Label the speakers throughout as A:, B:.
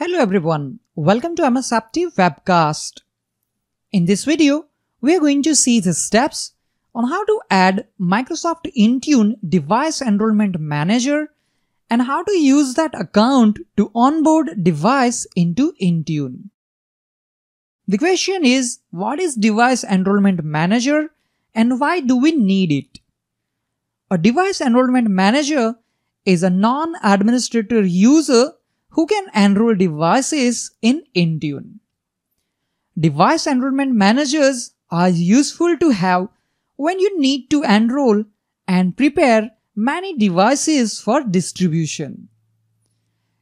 A: Hello everyone, welcome to MS webcast. In this video, we are going to see the steps on how to add Microsoft Intune Device Enrollment Manager and how to use that account to onboard device into Intune. The question is, what is Device Enrollment Manager and why do we need it? A Device Enrollment Manager is a non-administrator user who can enroll devices in Intune. Device enrollment managers are useful to have when you need to enroll and prepare many devices for distribution.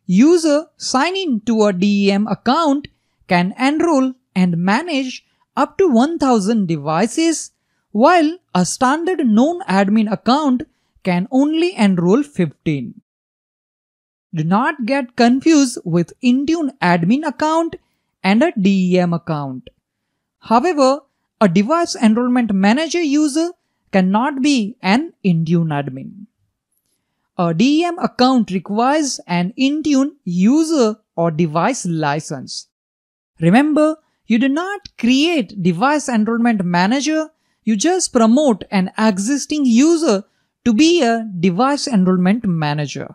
A: User sign in to a DEM account can enroll and manage up to 1000 devices while a standard known admin account can only enroll 15. Do not get confused with Intune admin account and a DEM account. However, a device enrollment manager user cannot be an Intune admin. A DEM account requires an Intune user or device license. Remember, you do not create device enrollment manager, you just promote an existing user to be a device enrollment manager.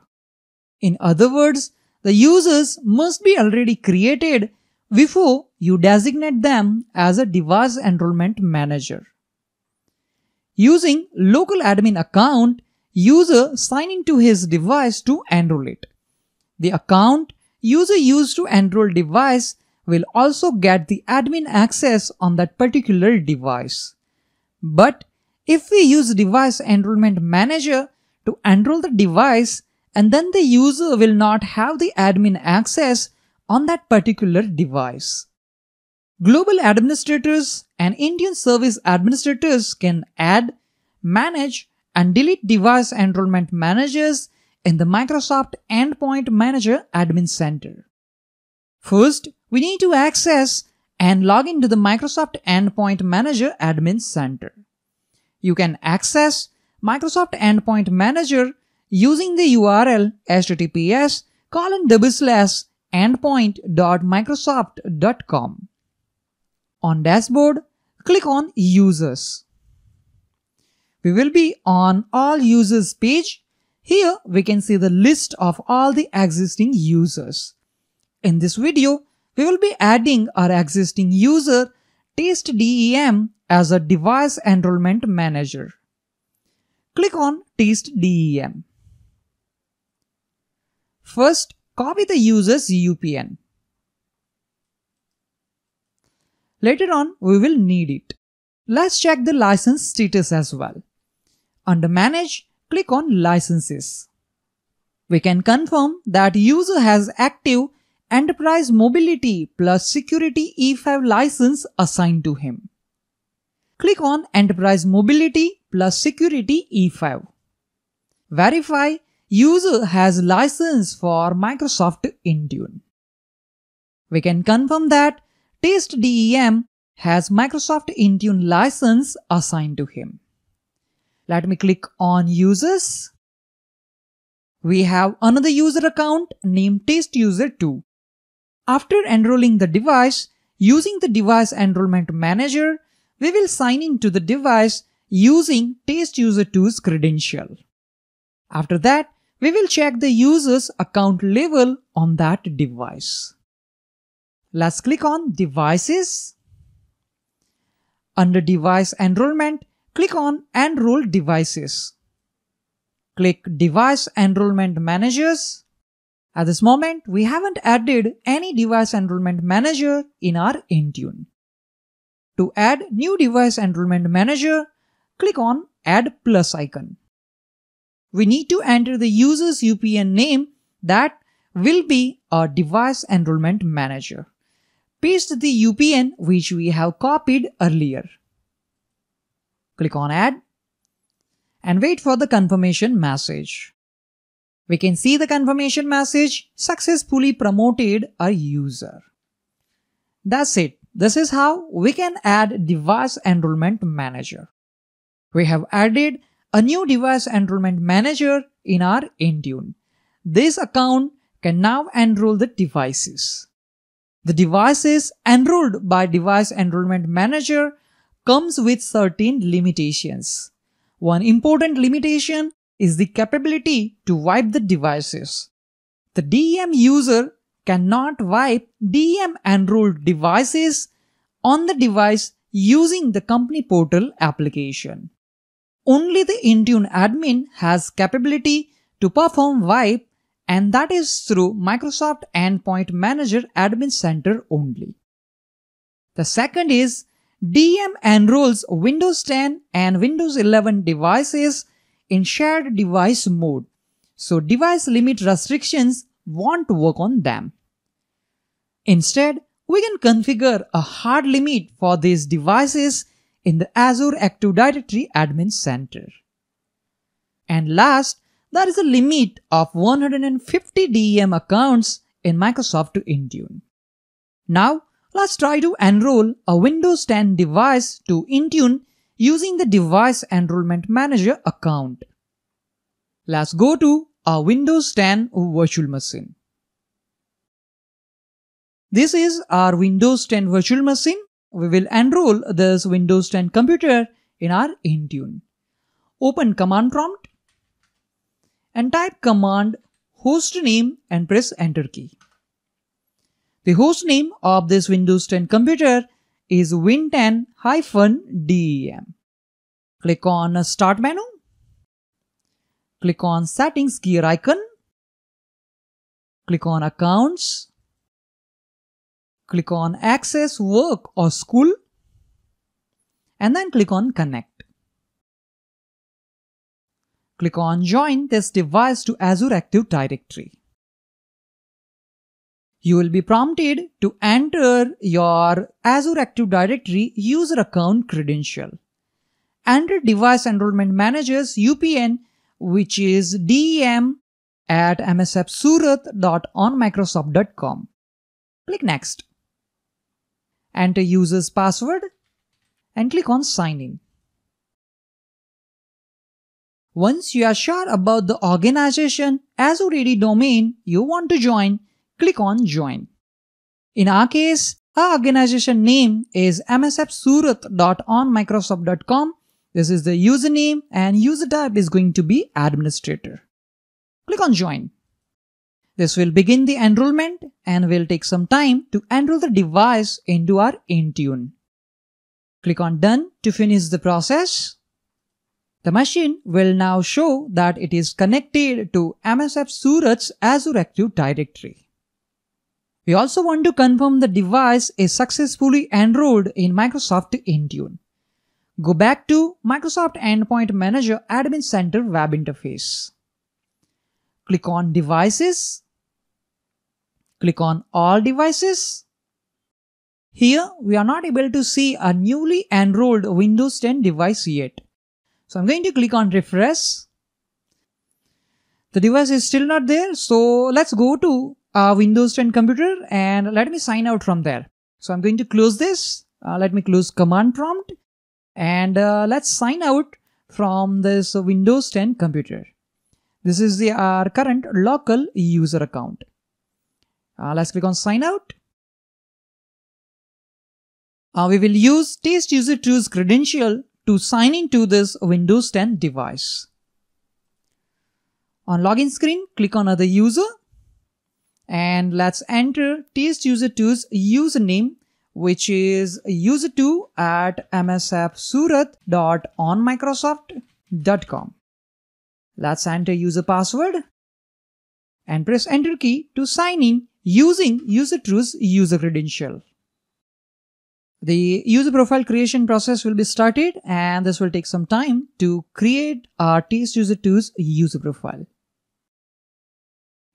A: In other words, the users must be already created before you designate them as a device enrollment manager. Using local admin account, user sign into his device to enroll it. The account user used to enroll device will also get the admin access on that particular device. But if we use device enrollment manager to enroll the device, and then the user will not have the admin access on that particular device. Global administrators and Intune service administrators can add, manage, and delete device enrollment managers in the Microsoft Endpoint Manager Admin Center. First, we need to access and log into the Microsoft Endpoint Manager Admin Center. You can access Microsoft Endpoint Manager using the URL https colon double slash endpoint.microsoft.com. On dashboard, click on users. We will be on all users page. Here we can see the list of all the existing users. In this video, we will be adding our existing user TestDEM as a device enrollment manager. Click on TestDEM. First, copy the user's UPN. Later on, we will need it. Let's check the license status as well. Under Manage, click on Licenses. We can confirm that user has active Enterprise Mobility plus Security E5 license assigned to him. Click on Enterprise Mobility plus Security E5. Verify user has license for Microsoft Intune. We can confirm that TestDEM has Microsoft Intune license assigned to him. Let me click on users. We have another user account named TestUser2. After enrolling the device, using the device enrollment manager, we will sign in to the device using TestUser2's credential. After that, we will check the user's account level on that device. Let's click on Devices. Under Device Enrollment, click on Enroll Devices. Click Device Enrollment Managers. At this moment, we haven't added any Device Enrollment Manager in our Intune. To add new Device Enrollment Manager, click on Add plus icon we need to enter the user's UPN name that will be our device enrollment manager. Paste the UPN which we have copied earlier. Click on add and wait for the confirmation message. We can see the confirmation message successfully promoted a user. That's it. This is how we can add device enrollment manager. We have added a new device enrollment manager in our Intune. This account can now enroll the devices. The devices enrolled by Device Enrollment Manager comes with certain limitations. One important limitation is the capability to wipe the devices. The DEM user cannot wipe DEM enrolled devices on the device using the company portal application. Only the Intune admin has capability to perform wipe and that is through Microsoft Endpoint Manager Admin Center only. The second is DEM enrolls Windows 10 and Windows 11 devices in shared device mode, so device limit restrictions won't work on them. Instead, we can configure a hard limit for these devices in the Azure Active Directory Admin Center. And last, there is a limit of 150 DEM accounts in Microsoft to Intune. Now, let's try to enroll a Windows 10 device to Intune using the Device Enrollment Manager account. Let's go to a Windows 10 virtual machine. This is our Windows 10 virtual machine. We will enroll this Windows 10 computer in our Intune. Open command prompt and type command hostname and press enter key. The hostname of this Windows 10 computer is win10-dem. Click on Start menu. Click on Settings gear icon. Click on Accounts. Click on Access Work or School. And then click on Connect. Click on Join this device to Azure Active Directory. You will be prompted to enter your Azure Active Directory user account credential. Enter Device Enrollment Manager's UPN, which is dem at msappsurat.onmicrosoft.com. Click Next. Enter user's password and click on Sign In. Once you are sure about the organization Azure AD domain you want to join, click on Join. In our case, our organization name is msappsurat.onmicrosoft.com. This is the username and user type is going to be administrator. Click on Join. This will begin the enrollment and will take some time to enroll the device into our Intune. Click on Done to finish the process. The machine will now show that it is connected to MSF Surat's Azure Active Directory. We also want to confirm the device is successfully enrolled in Microsoft Intune. Go back to Microsoft Endpoint Manager Admin Center web interface. Click on Devices. Click on All Devices. Here, we are not able to see a newly enrolled Windows 10 device yet. So I'm going to click on refresh. The device is still not there. So let's go to our Windows 10 computer and let me sign out from there. So I'm going to close this. Uh, let me close command prompt and uh, let's sign out from this Windows 10 computer. This is the, our current local user account. Uh, let's click on sign out. Uh, we will use test user tools credential to sign into this Windows 10 device. On login screen, click on other user and let's enter TestUser2's username which is user2 at msappsurat.onmicrosoft.com. Let's enter user password and press enter key to sign in using user2's user credential. The user profile creation process will be started and this will take some time to create our test user 2's user profile.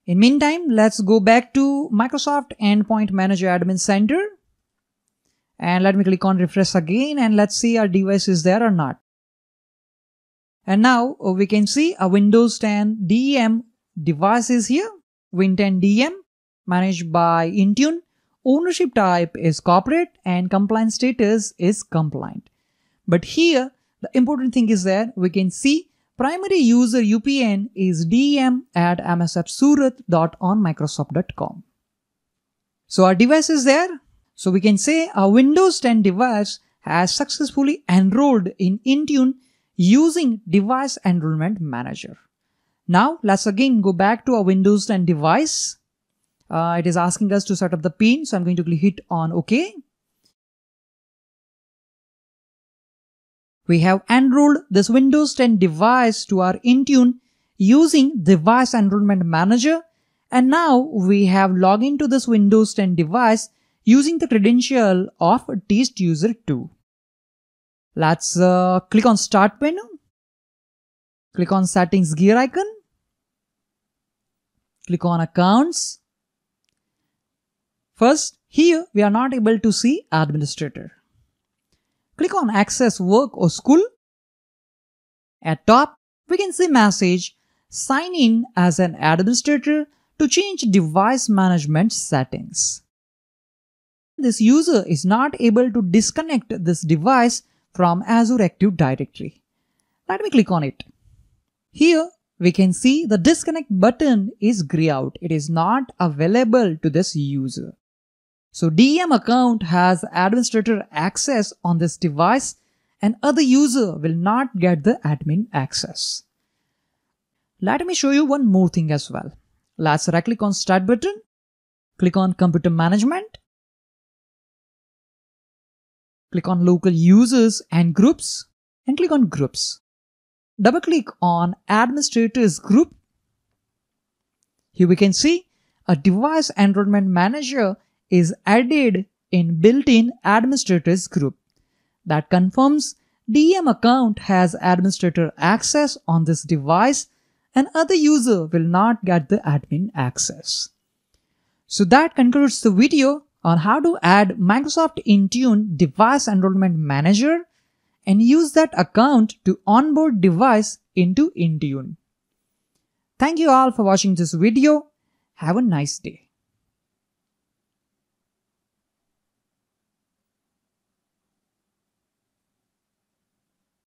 A: In meantime, let's go back to Microsoft Endpoint Manager Admin Center. And let me click on refresh again and let's see our device is there or not. And now uh, we can see a Windows 10 DEM device is here. Win 10 DEM managed by Intune ownership type is corporate and compliance status is compliant. But here, the important thing is that we can see primary user UPN is dem at msappsurat.onmicrosoft.com. So our device is there. So we can say a Windows 10 device has successfully enrolled in Intune using Device Enrollment Manager. Now let's again go back to our Windows 10 device. Uh, it is asking us to set up the pin. So I'm going to click hit on OK. We have enrolled this Windows 10 device to our Intune using Device Enrollment Manager. And now we have logged into this Windows 10 device using the credential of test user 2. Let's uh, click on start menu. Click on settings gear icon. Click on accounts. First, here we are not able to see administrator. Click on access work or school. At top, we can see message sign in as an administrator to change device management settings. This user is not able to disconnect this device from Azure Active Directory. Let me click on it. Here we can see the disconnect button is grey out. It is not available to this user. So DEM account has administrator access on this device and other user will not get the admin access. Let me show you one more thing as well. Let's right click on start button, click on computer management, click on local users and groups and click on groups. Double click on administrators group. Here we can see a device enrollment manager is added in built-in administrators group that confirms DEM account has administrator access on this device and other user will not get the admin access. So that concludes the video on how to add Microsoft Intune device enrollment manager and use that account to onboard device into Intune. Thank you all for watching this video. Have a nice day.